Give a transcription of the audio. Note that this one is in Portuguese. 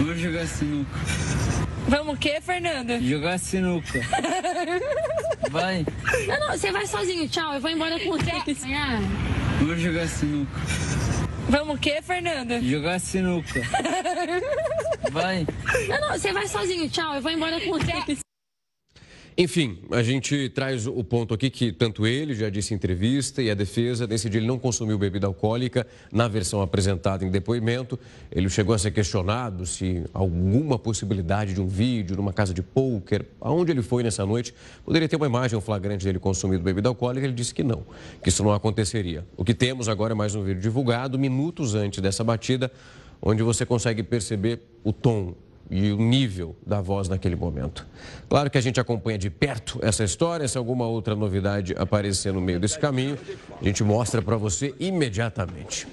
Vamos jogar sinuca. Vamos o quê, Fernanda? Jogar sinuca. Vai. Não, não, você vai sozinho, tchau. Eu vou embora com eles. Vamos jogar sinuca. Vamos o quê, Fernanda? Jogar sinuca. Vai. Não, não, você vai sozinho, tchau. Eu vou embora com eles. Enfim, a gente traz o ponto aqui que tanto ele já disse em entrevista e a defesa decidiu ele não consumiu bebida alcoólica na versão apresentada em depoimento. Ele chegou a ser questionado se alguma possibilidade de um vídeo numa casa de pôquer, aonde ele foi nessa noite, poderia ter uma imagem um flagrante dele consumindo bebida alcoólica. Ele disse que não, que isso não aconteceria. O que temos agora é mais um vídeo divulgado minutos antes dessa batida, onde você consegue perceber o tom e o nível da voz naquele momento. Claro que a gente acompanha de perto essa história, se alguma outra novidade aparecer no meio desse caminho, a gente mostra para você imediatamente.